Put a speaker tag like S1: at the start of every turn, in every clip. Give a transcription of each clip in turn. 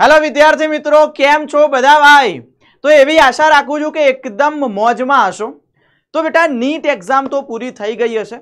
S1: Hello વિદ્યાર્થી મિત્રો, કેમ છો બધા ભાઈ? તો એવી આશા રાખું છું કે એકદમ મોજમાં હશો. તો બેટા, નીટ એક્ઝામ તો પૂરી થઈ ગઈ હશે,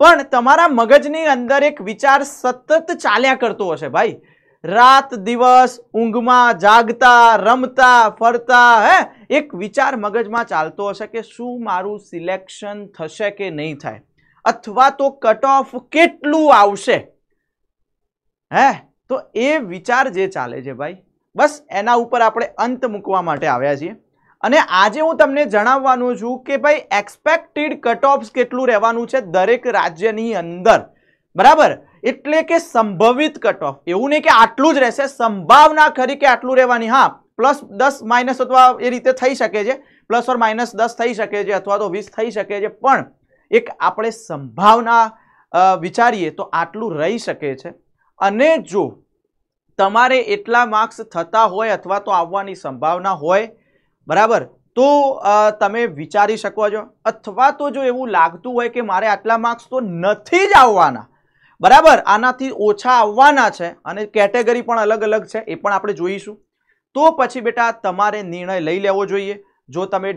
S1: પણ તમારા મગજની અંદર એક વિચાર સતત ચાલ્યા કરતો હશે ભાઈ. રાત દિવસ ઊંઘમાં જાગતા, રમતા, ફરતા, હે, એક વિચાર મગજમાં ચાલતો હશે કે શું મારું સિલેક્શન થશે કે નહીં થાય? અથવા તો કટ ઓફ કેટલું આવશે? હે તો એ વિચાર જે ચાલે છે ભાઈ, બસ એના ઉપર આપણે અંત મૂકવા માટે આવ્યા છીએ. અને આજે હું તમને જણાવવાનું છું કે ભાઈ એક્સપેક્ટેડ કટ ઓફ્સ કેટલું રહેવાનું છે દરેક રાજ્યની અંદર. બરાબર? એટલે કે સંભવિત કટ ઓફ એવું નહીં કે આટલું જ રહેશે, સંભાવના ખરી કે આટલું રહેવાની. હા પ્લસ દસ માઇનસ અથવા એ રીતે થઈ શકે છે. પ્લસ ઓર માઇનસ દસ થઈ શકે છે અથવા તો વીસ થઈ શકે છે. પણ એક આપણે સંભાવના વિચારીએ તો આટલું રહી શકે છે. અને જો તમારે એટલા માર્ક્સ થતા હોય અથવા તો આવવાની સંભાવના હોય, બરાબર? તો તમે વિચારી શકો છો. અથવા તો જો એવું લાગતું હોય કે મારે આટલા માર્ક્સ તો નથી જ આવવાના, બરાબર? આનાથી ઓછા આવવાના છે અને કેટેગરી પણ અલગ અલગ છે, એ પણ આપણે જોઈશું. તો પછી બેટા, તમારે નિર્ણય લઈ લેવો જોઈએ. જો તમે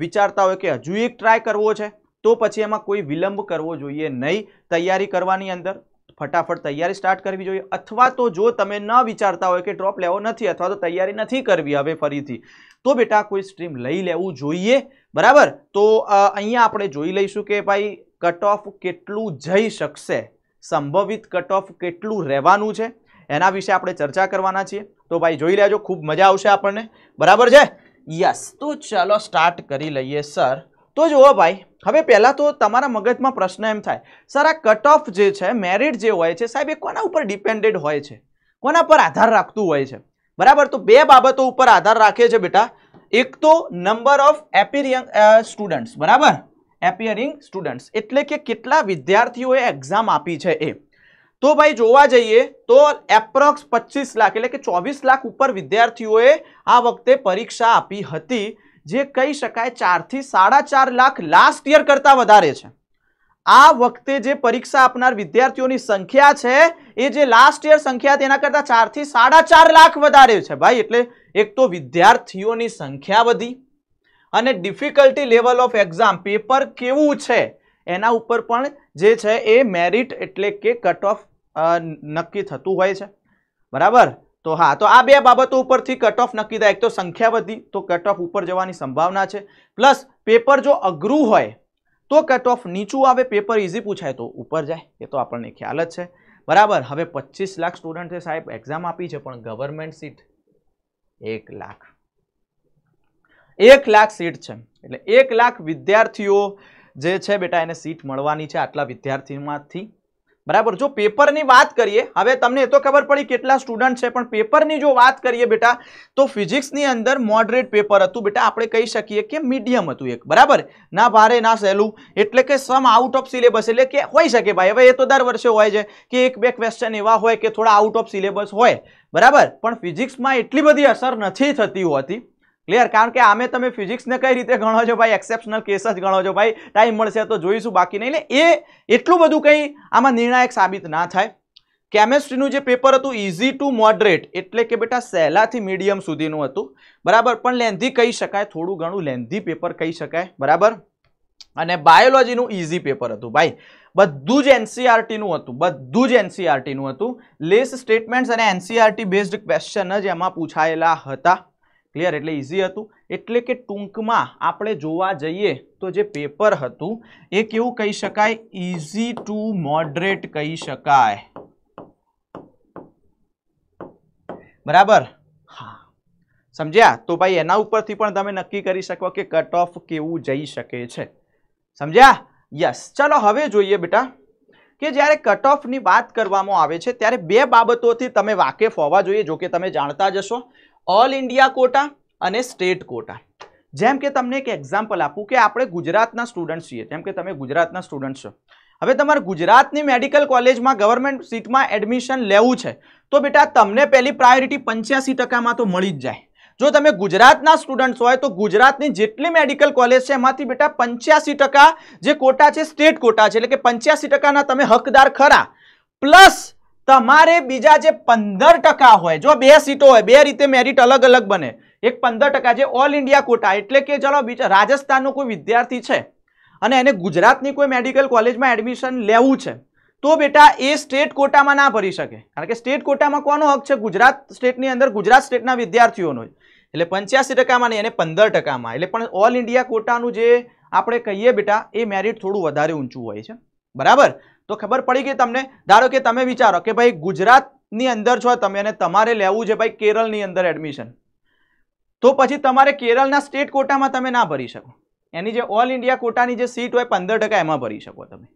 S1: વિચારતા હોય કે હજુ એક ટ્રાય કરવો છે, તો પછી એમાં કોઈ વિલંબ કરવો જોઈએ નહીં. તૈયારી કરવાની અંદર. ફટાફટ તૈયારી સ્ટાર્ટ કરવી જોઈએ. અથવા તો જો તમે ન વિચારતા હોય કે ડ્રોપ લેવો નથી અથવા તો તૈયારી નથી કરવી હવે ફરીથી, તો બેટા કોઈ સ્ટ્રીમ લઈ લેવું જોઈએ. બરાબર? તો અહીંયા આપણે જોઈ લઈશું કે ભાઈ કટ ઓફ કેટલું જઈ શકશે. સંભવિત કટ ઓફ કેટલું રહેવાનું છે. એના વિશે આપણે ચર્ચા કરવાના છીએ. તો ભાઈ જોઈ લેજો, ખૂબ મજા આવશે આપણને. બરાબર છે? યસ તો ચાલો સ્ટાર્ટ કરી લઈએ સર તો જુઓ ભાઈ, હવે પહેલાં તો તમારા મગજમાં પ્રશ્ન એમ થાય, સર, આ કટ ઓફ જે છે મેરિટ જે હોય છે, સાહેબ, એ કોના ઉપર ડિપેન્ડેડ હોય છે? કોના પર આધાર રાખતું હોય છે? બરાબર, તો બે બાબતો ઉપર આધાર રાખે છે બેટા. એક તો નંબર ઓફ એપિરિયંગ સ્ટુડન્ટ્સ બરાબર? એપિયરિંગ સ્ટુડન્ટ્સ એટલે કે કેટલા વિદ્યાર્થીઓએ એક્ઝામ આપી છે એ. તો ભાઈ, જોવા જઈએ, તો એપ્રોક્સ પચીસ લાખ, એટલે કે ચોવીસ લાખ ઉપર વિદ્યાર્થીઓએ આ વખતે પરીક્ષા આપી હતી. જે કહી શકાય ચારથી સાડા ચાર લાખ લાસ્ટ યર કરતાં વધારે છે. આ વખતે જે પરીક્ષા આપનાર વિદ્યાર્થીઓની સંખ્યા છે, એ જે લાસ્ટ યર સંખ્યા તેના કરતાં ચારથી સાડા ચાર લાખ વધારે છે ભાઈ. એટલે એક તો વિદ્યાર્થીઓની સંખ્યા વધી અને difficulty level of exam paper કેવું છે, એના ઉપર પણ જે છે એ મેરિટ એટલે કે કટ ઓફ નક્કી થતું હોય છે. બરાબર? તો હા, તો આ બે બાબતો ઉપરથી કટ ઓફ નક્કી થાય. એક તો સંખ્યા વધી, તો કટ ઓફ ઉપર જવાની સંભાવના છે. પ્લસ પેપર જો અઘરું હોય, તો કટ ઓફ નીચું આવે પેપર ઇઝી પૂછાય, તો ઉપર જાય. એ તો આપણને ખ્યાલ જ છે. બરાબર? હવે પચીસ લાખ સ્ટુડન્ટે સાહેબ એક્ઝામ આપી છે, પણ ગવર્મેન્ટ સીટ એક લાખ. એક લાખ સીટ છે. એટલે એક લાખ વિદ્યાર્થીઓ જે છે બેટા, એને સીટ મળવાની છે આટલા વિદ્યાર્થીમાંથી. બરાબર? જો પેપરની વાત કરીએ, હવે તમને એ તો ખબર પડી કેટલા સ્ટુડન્ટ છે, પણ પેપરની જો વાત કરીએ બેટા, તો ફિઝિક્સની અંદર મોડરેટ પેપર હતું બેટા, આપણે કહી શકીએ કે મીડિયમ હતું એક, બરાબર? ના ભારે, ના સહેલું, એટલે કે સમ આઉટ ઓફ સિલેબસ એટલે કે હોઈ શકે ભાઈ, હવે એ તો દર વર્ષે હોય છે કે એક બે ક્વેશ્ચન એવા હોય કે થોડા આઉટ ઓફ સિલેબસ હોય, બરાબર? પણ ફિઝિક્સમાં એટલી બધી અસર નથી થતી હોતી ક્લિયર કારણ કે આમે તમે ફિઝિક્સને કઈ રીતે ગણો છો ભાઈ? એક્સેપ્શનલ કેસ જ ગણો છો ભાઈ. ટાઈમ મળશે તો જોઈશું, બાકી નહીં. એટલે એ એટલું બધું કંઈ આમાં નિર્ણાયક સાબિત ના થાય. કેમેસ્ટ્રીનું જે પેપર હતું ઇઝી ટુ મોડરેટ એટલે કે બેટા સહેલાથી મીડિયમ સુધીનું હતું. બરાબર? પણ લેન્ધી કહી શકાય, થોડું ઘણું લેન્ધી પેપર કહી શકાય. બરાબર? અને બાયોલોજીનું ઇઝી પેપર હતું ભાઈ. બધું જ એનસીઆરટીનું હતું. બધું જ એનસીઆરટીનું હતું. લેસ સ્ટેટમેન્ટ્સ અને એનસીઆરટી બેઝડ ક્વેશ્ચન જ એમાં પૂછાયેલા હતા. ક્લિયર એટલે ઇઝી હતું. એટલે કે ટૂંકમાં આપણે જોવા જઈએ તો જે પેપર હતું, એ કેવું કહી શકાય? ઇઝી ટુ મોડરેટ કહી શકાય. બરાબર? હા. સમજ્યા? તો ભાઈ એના ઉપરથી પણ તમે નક્કી કરી શકો કે કટ ઓફ કેવું જઈ શકે છે. સમજ્યા? યસ ચલો હવે જોઈએ બેટા કે જ્યારે કટ ઓફની વાત કરવામાં આવે છે, ત્યારે બે બાબતોથી તમે વાકેફ હોવા જોઈએ, જો કે તમે જાણતા જ હશો. ઓલ ઇન્ડિયા કોટા અને સ્ટેટ કોટા જેમ કે તમને એક એક્ઝામ્પલ આપું કે આપણે ગુજરાતના સ્ટુડન્ટ છીએ. જેમ કે તમે ગુજરાતના સ્ટુડન્ટ છો. હવે તમારે ગુજરાતની મેડિકલ કોલેજમાં ગવર્મેન્ટ સીટમાં એડમિશન લેવું છે, તો બેટા તમને પહેલી પ્રાયોરિટી પંચ્યાસી ટકામાં તો મળી જ જાય. જો તમે ગુજરાતના સ્ટુડન્ટ્સ હોય, તો ગુજરાતની જેટલી મેડિકલ કોલેજ છે, એમાંથી બેટા પંચ્યાસી જે કોટા છે સ્ટેટ કોટા છે. એટલે કે પંચ્યાસી ટકાના તમે હકદાર ખરા. પ્લસ તમારે બીજા જે પંદર ટકા હોય, જો બે સીટો હોય, બે રીતે મેરિટ અલગ અલગ બને. એક પંદર ટકા જે ઓલ ઇન્ડિયા કોટા એટલે કે ચલો બીજા રાજસ્થાનનો કોઈ વિદ્યાર્થી છે અને એને ગુજરાતની કોઈ મેડિકલ કોલેજમાં એડમિશન લેવું છે, તો બેટા એ સ્ટેટ કોટામાં ના ભરી શકે. કારણ કે સ્ટેટ કોટામાં કોનો હક છે? ગુજરાત સ્ટેટની અંદર ગુજરાત સ્ટેટના વિદ્યાર્થીઓનો એટલે પંચ્યાસી ટકામાં નહીં, એને પંદર ટકામાં. એટલે પણ ઓલ ઇન્ડિયા કોટાનું જે આપણે કહીએ બેટા, એ મેરિટ થોડું વધારે ઊંચું હોય છે. બરાબર? તો ખબર પડી ગઈ તમને? ધારો કે તમે વિચારો કે ભાઈ ગુજરાતની અંદર છો તમે અને તમારે લેવું છે ભાઈ કેરળની અંદર એડમિશન તો પછી તમારે કેરળના સ્ટેટ કોટામાં તમે ના ભરી શકો. એની જે ઓલ ઇન્ડિયા કોટાની જે સીટ હોય પંદર એમાં ભરી શકો તમે.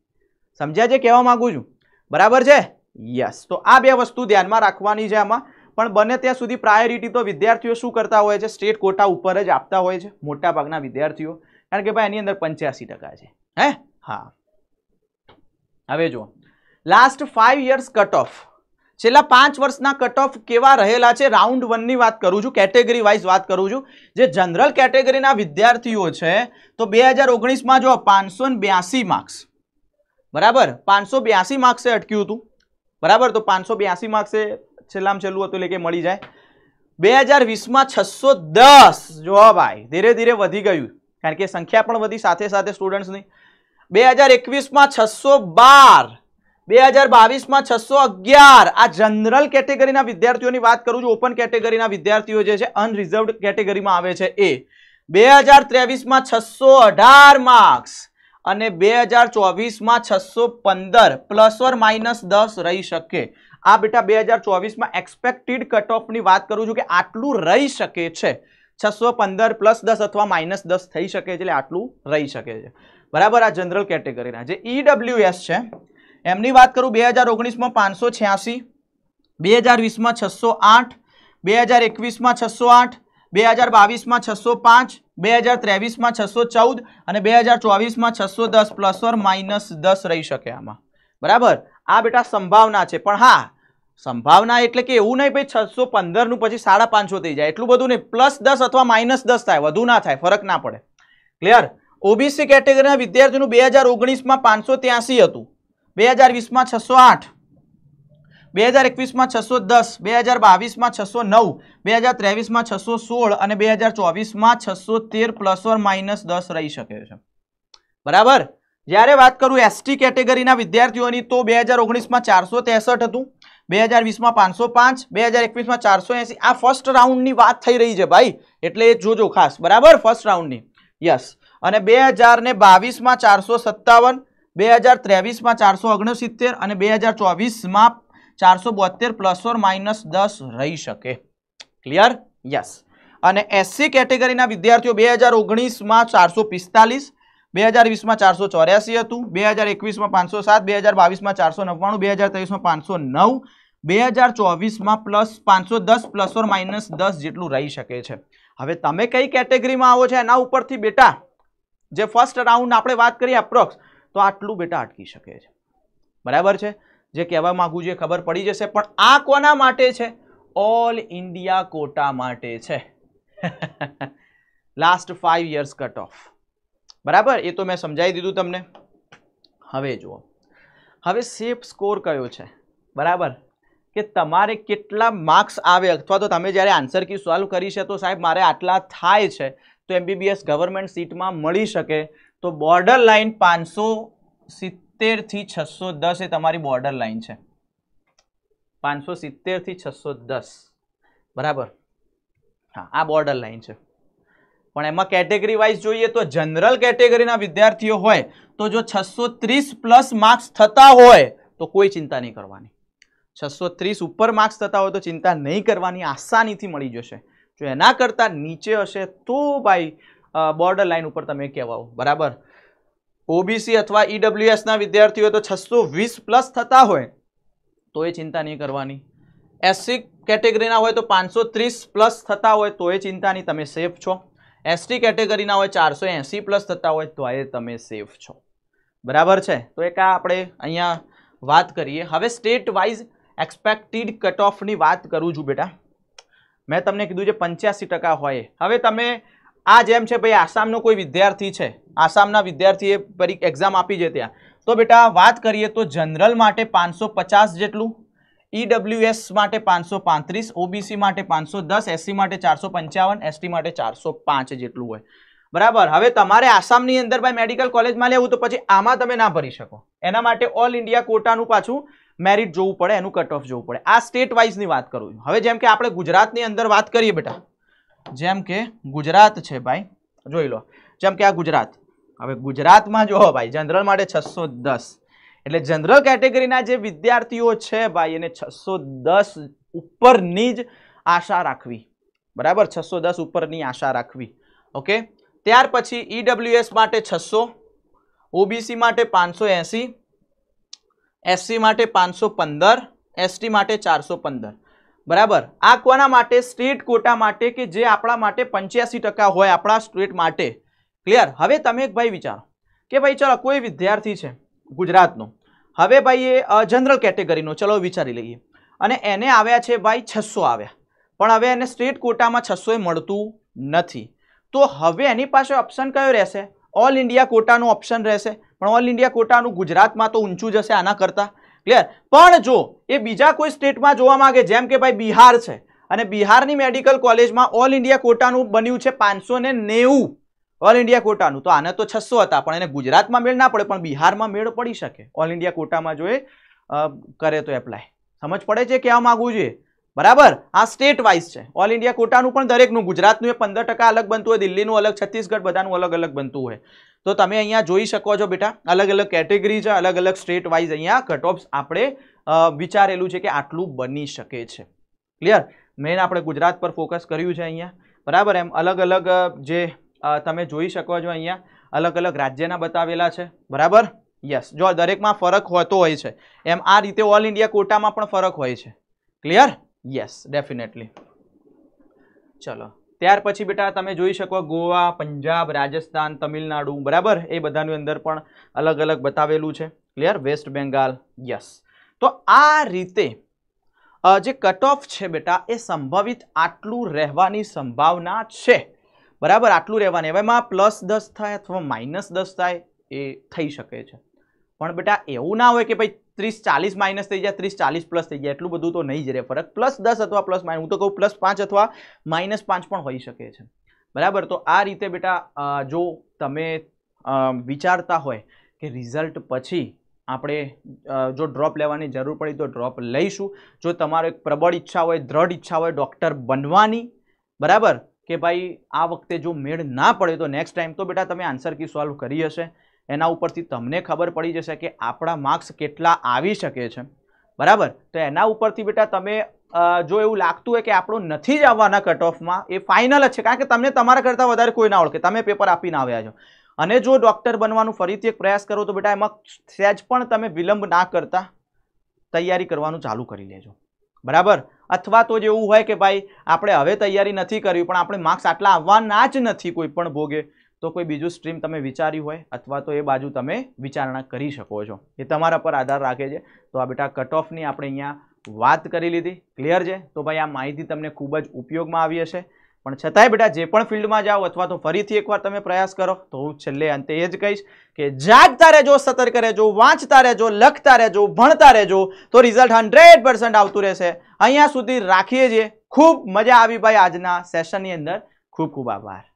S1: સમજ્યા જે કહેવા માંગુ છું? બરાબર છે? યસ તો આ બે વસ્તુ ધ્યાનમાં રાખવાની છે આમાં. પણ બને ત્યાં સુધી પ્રાયોરિટી તો વિદ્યાર્થીઓ શું કરતા હોય છે? સ્ટેટ કોટા ઉપર જ આપતા હોય છે મોટા ભાગના વિદ્યાર્થીઓ. કારણ કે ભાઈ એની અંદર પંચ્યાસી ટકા છે. હે? હા. હવે જુઓ. Last five years cut off છેલ્લા પાંચ વર્ષના કટ ઓફ કેવા રહેલા છે? રાઉન્ડ વનની વાત કરું છું કેટેગરી વાઇઝ વાત કરું છું. જે જનરલ કેટેગરીના વિદ્યાર્થીઓ છે, તો બે હજાર ઓગણીસમાં જો પાંચસો બ્યાસી માર્ક્સ બરાબર? પાંચસો બ્યાસી માર્ક્સે અટક્યું હતું. બરાબર? તો પાંચસો બ્યાસી માર્ક્સે છેલ્લામાં છેલ્લું હતું એટલે કે મળી જાય. બે હજાર વીસમાં છસો દસ. જો ભાઈ, ધીરે ધીરે વધી ગયું. કારણ કે સંખ્યા પણ વધી, સાથે સાથે સ્ટુડન્ટ્સની બે હજાર એકવીસમાં છસો બાર બે હજાર બાવીસમાં છસો અગિયાર. આ જનરલ કેટેગરીના વિદ્યાર્થીઓની વાત કરું છું, ઓપન કેટેગરીના વિદ્યાર્થીઓ જે છે, અનરિઝર્વડ કેટેગરીમાં આવે છે એ. બે હજાર ત્રેવીસમાં છસો અઢાર માર્ક્સ અને બે હજાર ચોવીસમાં છસો પંદર, પ્લસ ઓર માઇનસ દસ રહી શકે. આ બેટા બે હજાર ચોવીસમાં એક્સપેક્ટેડ કટ વાત કરું છું કે આટલું રહી શકે છે. છસો પંદર પ્લસ દસ અથવા માઇનસ દસ થઈ શકે છે એટલે આટલું રહી શકે છે. બરાબર આ જનરલ કેટેગરીના જે ઈડબ્લ્યુએસ છે, એમની વાત કરું બે હજાર ઓગણીસમાં પાંચસો છ્યાસી, બે હજાર વીસમાં છસો આઠ, બે હજાર એકવીસમાં છસો આઠ, બે હજાર બાવીસમાં છસો પાંચ, બે હજાર ત્રેવીસમાં છસો ચૌદ અને બે હજાર ચોવીસમાં છસો દસ પ્લસ ઓર માઇનસ દસ રહી શકે આમાં. બરાબર? આ બેટા સંભાવના છે. પણ હા, સંભાવના એટલે કે એવું નહીં ભાઈ છસો પંદરનું પછી સાડા પાંચસો થઈ જાય. એટલું બધું નહીં. પ્લસ દસ અથવા માઇનસ દસ થાય. વધુ ના થાય. ફરક ના પડે. ક્લિયર ઓબીસી કેટેગરીના વિદ્યાર્થીનું બે હજાર ઓગણીસમાં પાંચસો ત્યાસી હતું. બે હજાર વીસમાં છસો આઠ. બે હજાર એકવીસમાં છસો દસ. બે હજાર બાવીસમાં છસો નવ. બે હજાર ત્રેવીસમાં છસો સોળ અને બે હજાર ચોવીસમાં છસો તેર પ્લસ ઓર માઇનસ દસ રહી શકે છે. બરાબર? જ્યારે વાત કરું એસટી કેટેગરીના વિદ્યાર્થીઓની તો બે હજાર ઓગણીસમાં ચારસો ત્રેસઠ હતું. બે હજાર વીસમાં પાંચસો પાંચ. બે હજાર એકવીસમાં ચારસો એંસી. આ ફર્સ્ટ રાઉન્ડની વાત થઈ રહી છે ભાઈ. એટલે જોજો ખાસ. બરાબર? ફર્સ્ટ રાઉન્ડની યસ અને બે હજાર ને બાવીસમાં ચારસો સત્તાવન, બે હજાર ત્રેવીસમાં ચારસો ઓગણસિત્તેર અને બે હજાર ચોવીસમાં ચારસો બોતેર પ્લસ ઓર માઇનસ દસ રહી શકે. ક્લિયર યસ અને એસસી કેટેગરીના વિદ્યાર્થીઓ બે હજાર ઓગણીસમાં ચારસો પિસ્તાલીસ, બે હજાર વીસમાં ચારસો ચોર્યાસી હતું, બે હજાર એકવીસમાં પાંચસો સાત, બે હજાર બાવીસમાં ચારસો નવ્વાણું, બે હજાર ત્રેવીસમાં પાંચસો નવ, બે હજાર ચોવીસમાં પ્લસ પાંચસો દસ પ્લસ ઓર માઇનસ દસ જેટલું રહી શકે છે. હવે તમે કઈ કેટેગરીમાં આવો છો એના ઉપરથી બેટા? જે ફર્સ્ટ રાઉન્ડ આપણે વાત કરીએ અપ્રોક્સ તો આટલું બેટા અટકી શકે છે. બરાબર છે? જે કહેવા માગું છું ખબર પડી જશે, પણ આ કોના માટે છે? ઓલ ઇન્ડિયા કોટા માટે છે. Last five years cut off બરાબર? એ તો મેં સમજાવી દીધું તમને. હવે જુઓ. હવે સેફ સ્કોર કયો છે? બરાબર? કે તમારે કેટલા માર્ક્સ આવે? અથવા તો તમે જ્યારે આન્સર કી સોલ્વ કરી છે તો સાહેબ મારે આટલા થાય છે તો એમબીબીએસ ગવર્મેન્ટ સીટમાં મળી શકે. તો બોર્ડર લાઇન પાંચસો સિત્તેરથી છસો દસ એ તમારી બોર્ડર લાઇન છે. પાંચસો સિત્તેરથી છસો દસ. બરાબર? હા, આ બોર્ડર લાઇન છે. પણ એમાં કેટેગરી વાઇઝ જોઈએ તો જનરલ કેટેગરીના વિદ્યાર્થીઓ હોય તો જો છસો ત્રીસ પ્લસ માર્ક્સ થતા હોય તો કોઈ ચિંતા નહીં કરવાની. છસો ત્રીસ ઉપર માર્ક્સ થતા હોય તો ચિંતા નહીં કરવાની. આસાનીથી મળી જશે. જો એના કરતાં નીચે હશે તો ભાઈ બોર્ડર લાઇન ઉપર તમે કહેવાઓ. બરાબર? ઓબીસી અથવા ઈડબ્લ્યુએસના વિદ્યાર્થીઓ તો છસો વીસ પ્લસ થતા હોય, તો એ ચિંતા નહીં કરવાની. એસસી કેટેગરીના હોય તો પાંચસો ત્રીસ પ્લસ થતા હોય, તો એ ચિંતા નહીં, તમે સેફ છો. એસટી કેટેગરીના હોય ચારસો એંસી પ્લસ થતા હોય, તો એ તમે સેફ છો. બરાબર છે? તો એક આ આપણે અહીંયા વાત કરીએ. હવે સ્ટેટ વાઇઝ એક્સપેક્ટેડ કટ ઓફની વાત કરું છું બેટા. મેં તમને કીધું છે પંચ્યાસી ટકા હોય. હવે તમે આ જેમ છે ભાઈ આસામનો કોઈ વિદ્યાર્થી છે, આસામના વિદ્યાર્થીએ પરી એક્ઝામ આપી છે ત્યાં. તો બેટા વાત કરીએ તો જનરલ માટે પાંચસો જેટલું ઈડબ્લ્યુએસ માટે પાંચસો પાંત્રીસ ઓબીસી માટે પાંચસો દસ એસસી માટે ચારસો પંચાવન એસટી માટે ચારસો પાંચ જેટલું હોય. બરાબર? હવે તમારે આસામની અંદર ભાઈ મેડિકલ કોલેજમાં લેવું તો પછી આમાં તમે ના ભરી શકો. એના માટે ઓલ ઇન્ડિયા કોટાનું પાછું મેરિટ જોવું પડે, એનું કટ ઓફ જોવું પડે. આ સ્ટેટ વાઇઝની વાત કરું છું. હવે જેમ કે આપણે ગુજરાતની અંદર વાત કરીએ બેટા, જેમ કે ગુજરાત છે ભાઈ, જોઈ લો. જેમ કે આ ગુજરાત. હવે ગુજરાતમાં જો ભાઈ જનરલ માટે છસો એટલે જનરલ કેટેગરીના જે વિદ્યાર્થીઓ છે ભાઈ, એને છસો ઉપરની જ આશા રાખવી. બરાબર? છસો ઉપરની આશા રાખવી. ઓકે? ત્યાર પછી ઈડબ્લ્યુએસ માટે છસો ઓબીસી માટે પાંચસો એંસી એસસી માટે પાંચસો પંદર, એસટી માટે ચારસો પંદર. બરાબર? આ કોના માટે? સ્ટેટ કોટા માટે કે જે આપણા માટે પંચ્યાસી ટકા હોય આપણા સ્ટેટ માટે? ક્લિયર? હવે તમે એક ભાઈ વિચારો. કે ભાઈ ચલો, કોઈ વિદ્યાર્થી છે ગુજરાતનો. હવે ભાઈ એ જનરલ કેટેગરીનો. ચલો, વિચારી લઈએ. અને એને આવ્યા છે ભાઈ છસો આવ્યા. પણ હવે એને સ્ટેટ કોટામાં છસો મળતું નથી. તો હવે એની પાસે ઓપ્શન કયો રહેશે? ઓલ ઇન્ડિયા કોટાનું ઓપ્શન રહેશે. પણ ઓલ ઇન્ડિયા કોટાનું ગુજરાતમાં તો ઊંચું જશે આના કરતાં. ક્લિયર પણ જો એ બીજા કોઈ સ્ટેટમાં જોવા માંગે, જેમ કે ભાઈ બિહાર છે, અને બિહારની મેડિકલ કોલેજમાં ઓલ ઇન્ડિયા કોટાનું બન્યું છે પાંચસો ઓલ ઇન્ડિયા કોટાનું તો આને તો છસો હતા, પણ એને ગુજરાતમાં મેળ ના પડે, પણ બિહારમાં મેળ પડી શકે. ઓલ ઇન્ડિયા કોટામાં જો એ કરે તો એપ્લાય સમજ પડે છે કહેવા માંગવું જોઈએ? બરાબર? આ સ્ટેટ વાઇઝ છે. ઓલ ઇન્ડિયા કોટાનું પણ દરેકનું, ગુજરાતનું એ પંદર ટકા અલગ બનતું હોય, દિલ્હીનું અલગ, છત્તીસગઢ બધાનું અલગ અલગ બનતું હોય. તો તમે અહીંયા જોઈ શકો છો બેટા, અલગ અલગ કેટેગરી છે, અલગ અલગ સ્ટેટ વાઇઝ અહીંયા કટ આપણે વિચારેલું છે કે આટલું બની શકે છે. ક્લિયર મેઇન આપણે ગુજરાત પર ફોકસ કર્યું છે અહીંયા. બરાબર? એમ અલગ અલગ જે તમે જોઈ શકો છો અહીંયા, અલગ અલગ રાજ્યના બતાવેલા છે. બરાબર? યસ જો દરેકમાં ફરક હોતો હોય છે, એમ આ રીતે ઓલ ઇન્ડિયા કોટામાં પણ ફરક હોય છે. ક્લિયર યસ ડેફિનેટલી ચલો. ત્યાર પછી બેટા તમે જોઈ શકો ગોવા, પંજાબ, રાજસ્થાન, તમિલનાડુ, બરાબર? એ બધાની અંદર પણ અલગ અલગ બતાવેલું છે. ક્લિયર વેસ્ટ બેંગાલ યસ તો આ રીતે જે કટ ઓફ છે બેટા, એ સંભવિત આટલું રહેવાની સંભાવના છે. બરાબર? આટલું રહેવાની. હવે એમાં પ્લસ દસ થાય અથવા માઇનસ દસ થાય એ થઈ શકે છે. પણ બેટા એવું ના હોય કે ભાઈ ત્રીસ ચાલીસ માઇનસ થઈ જાય, ત્રીસ ચાલીસ પ્લસ થઈ જાય, એટલું બધું તો નહીં જ રહે ફરક. પ્લસ દસ અથવા પ્લસ માઇનસ હું તો કહું પ્લસ પાંચ અથવા માઇનસ પાંચ પણ હોઈ શકે છે. બરાબર? તો આ રીતે બેટા જો તમે વિચારતા હોય કે રિઝલ્ટ પછી આપણે જો ડ્રોપ લેવાની જરૂર પડી તો ડ્રોપ લઈશું. જો તમારો એક પ્રબળ ઈચ્છા હોય, દ્રઢ ઈચ્છા હોય ડૉક્ટર બનવાની, બરાબર? કે ભાઈ આ વખતે જો મેળ ના પડે તો નેક્સ્ટ ટાઈમ તો બેટા તમે આન્સર કી સોલ્વ કરી હશે. એના ઉપરથી તમને ખબર પડી જશે કે આપણા માર્ક્સ કેટલા આવી શકે છે. બરાબર? તો એના ઉપરથી બેટા તમે જો એવું લાગતું હોય કે આપણું નથી જ આવવાના કટ ઓફમાં એ ફાઇનલ જ છે. કારણ કે તમને તમારા કરતાં વધારે કોઈ ના ઓળખે. તમે પેપર આપીને આવ્યા છો. અને જો ડૉક્ટર બનવાનું ફરીથી એક પ્રયાસ કરો તો બેટા એમાં સહેજ પણ તમે વિલંબ ના કરતા તૈયારી કરવાનું ચાલુ કરી લેજો. બરાબર? અથવા તો જેવું હોય કે ભાઈ, આપણે હવે તૈયારી નથી કરવી, પણ આપણે માર્ક્સ આટલા આવવાના જ નથી કોઈ પણ ભોગે. તો કોઈ બીજું સ્ટ્રીમ તમે વિચાર્યું હોય અથવા તો એ બાજુ તમે વિચારણા કરી શકો છો. એ તમારા પર આધાર રાખે છે. તો આ બેટા કટ ઓફની આપણે અહીંયા વાત કરી લીધી. ક્લિયર છે? તો ભાઈ આ માહિતી તમને ખૂબ જ ઉપયોગમાં આવી હશે. પણ છતાંય બેટા જે પણ ફિલ્ડમાં જાઓ અથવા તો ફરીથી એકવાર તમે પ્રયાસ કરો, તો હું છેલ્લે અંતે એ જ કહીશ કે જાગતા રહેજો, સતર્ક રહેજો, વાંચતા રહેજો, લખતા રહેજો, ભણતા રહેજો, તો રિઝલ્ટ હંડ્રેડ પર્સન્ટ આવતું રહેશે. અહીંયા સુધી રાખીએ છીએ. ખૂબ મજા આવી ભાઈ આજના સેશનની અંદર. ખૂબ ખૂબ આભાર.